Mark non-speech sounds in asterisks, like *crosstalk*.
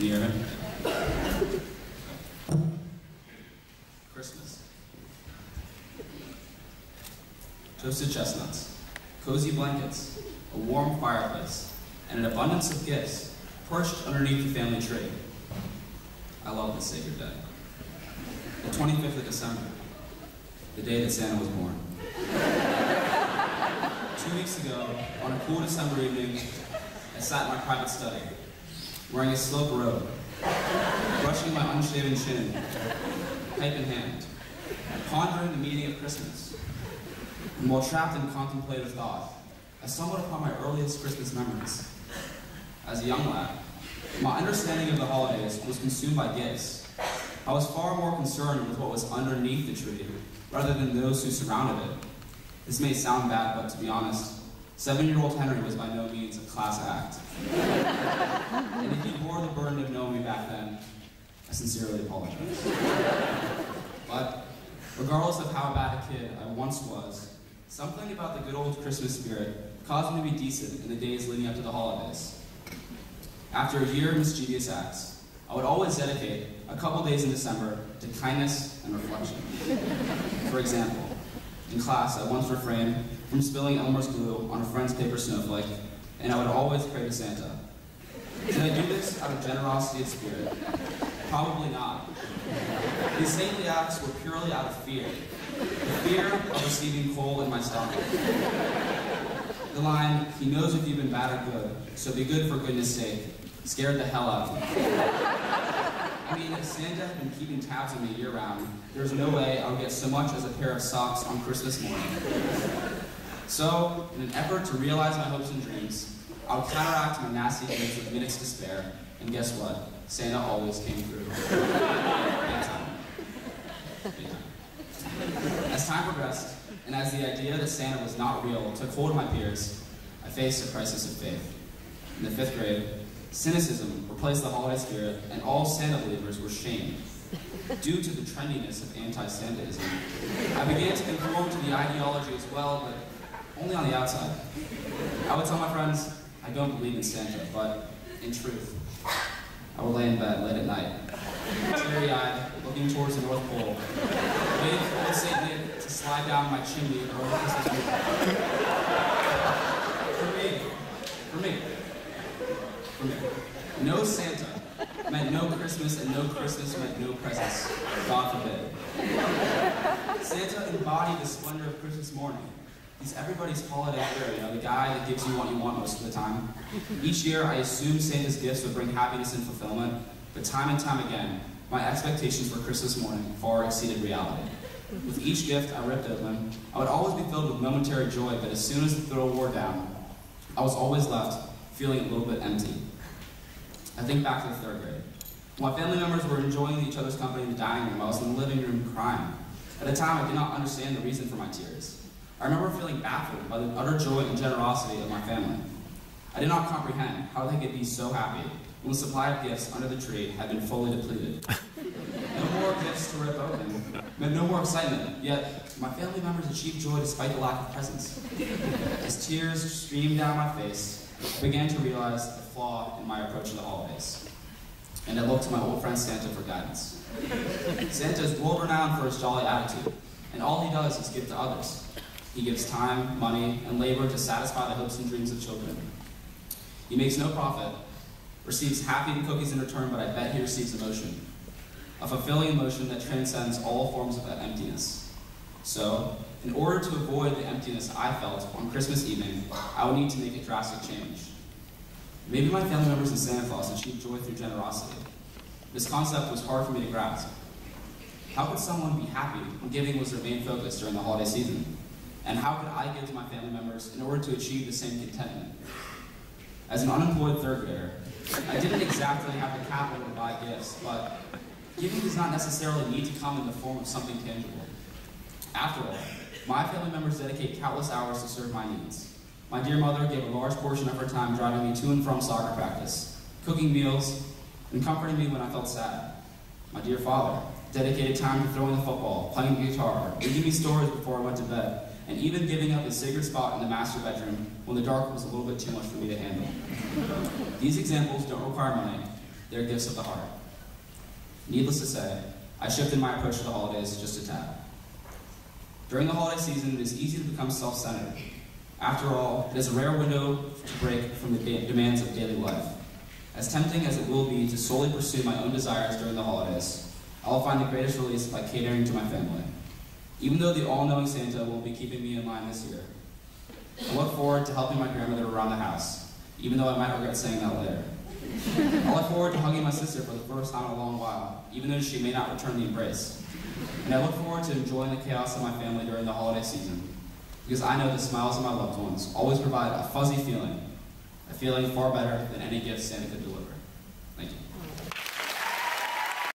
You? Christmas. Toasted chestnuts, cozy blankets, a warm fireplace, and an abundance of gifts perched underneath the family tree. I love this sacred day. The 25th of December, the day that Santa was born. Two weeks ago, on a cool December evening, I sat in my private study, wearing a silk robe, brushing my unshaven chin, pipe in hand, pondering the meaning of Christmas. And while trapped in contemplative thought, I stumbled upon my earliest Christmas memories. As a young lad, my understanding of the holidays was consumed by gifts. I was far more concerned with what was underneath the tree rather than those who surrounded it. This may sound bad, but to be honest, seven-year-old Henry was by no means a class act. and if he bore the burden of knowing me back then, I sincerely apologize. but regardless of how bad a kid I once was, something about the good old Christmas spirit caused me to be decent in the days leading up to the holidays. After a year of mischievous acts, I would always dedicate a couple days in December to kindness and reflection. For example, in class, I once refrained from spilling Elmer's glue on a friend's paper snowflake, and I would always pray to Santa. Did I do this out of generosity of spirit? Probably not. These saintly acts were purely out of fear. The fear of receiving coal in my stomach. The line, he knows if you've been bad or good, so be good for goodness sake, scared the hell out of me. I mean, if Santa had been keeping tabs on me year round, there's no way I would get so much as a pair of socks on Christmas morning. So, in an effort to realize my hopes and dreams, I would counteract my nasty days with minutes to spare, and guess what? Santa always came through. Big *laughs* time. Big time. As time progressed, and as the idea that Santa was not real took hold of my peers, I faced a crisis of faith. In the fifth grade, cynicism replaced the holiday spirit, and all Santa believers were shamed. Due to the trendiness of anti-Santaism, I began to conform to the ideology as well, but only on the outside. I would tell my friends, I don't believe in Santa, but in truth, I would lay in bed late at night, teary-eyed, looking towards the North Pole, waiting for St. Nick to slide down my chimney early Christmas week. For me, for me, for me, no Santa meant no Christmas, and no Christmas meant no presents. God forbid. Santa embodied the splendor of Christmas morning. He's everybody's holiday hero, you know, the guy that gives you what you want most of the time. Each year, I assumed Santa's gifts would bring happiness and fulfillment, but time and time again, my expectations for Christmas morning far exceeded reality. With each gift I ripped open, I would always be filled with momentary joy, but as soon as the thrill wore down, I was always left feeling a little bit empty. I think back to the third grade. My family members were enjoying each other's company in the dining room. I was in the living room crying. At the time, I did not understand the reason for my tears. I remember feeling baffled by the utter joy and generosity of my family. I did not comprehend how they could be so happy when the supply of gifts under the tree had been fully depleted. No more gifts to rip open, meant no more excitement, yet my family members achieved joy despite the lack of presents. As tears streamed down my face, I began to realize the flaw in my approach to the holidays. And I looked to my old friend Santa for guidance. Santa is world renowned for his jolly attitude, and all he does is give to others. He gives time, money, and labor to satisfy the hopes and dreams of children. He makes no profit, receives half-eaten cookies in return, but I bet he receives emotion. A fulfilling emotion that transcends all forms of emptiness. So, in order to avoid the emptiness I felt on Christmas evening, I would need to make a drastic change. Maybe my family members in Santa Claus achieved joy through generosity. This concept was hard for me to grasp. How could someone be happy when giving was their main focus during the holiday season? And how could I give to my family members in order to achieve the same contentment? As an unemployed third grader, I didn't exactly have the capital to buy gifts, but giving does not necessarily need to come in the form of something tangible. After all, my family members dedicate countless hours to serve my needs. My dear mother gave a large portion of her time driving me to and from soccer practice, cooking meals, and comforting me when I felt sad. My dear father dedicated time to throwing the football, playing the guitar, reading me stories before I went to bed, and even giving up his sacred spot in the master bedroom when the dark was a little bit too much for me to handle. These examples don't require money, They're gifts of the heart. Needless to say, I shifted my approach to the holidays just a tad. During the holiday season, it is easy to become self-centered. After all, it is a rare window to break from the demands of daily life. As tempting as it will be to solely pursue my own desires during the holidays, I will find the greatest release by catering to my family. Even though the all-knowing Santa will be keeping me in mind this year, I look forward to helping my grandmother around the house, even though I might regret saying that later. I look forward to hugging my sister for the first time in a long while, even though she may not return the embrace. And I look forward to enjoying the chaos of my family during the holiday season, because I know the smiles of my loved ones always provide a fuzzy feeling, a feeling far better than any gift Santa could deliver.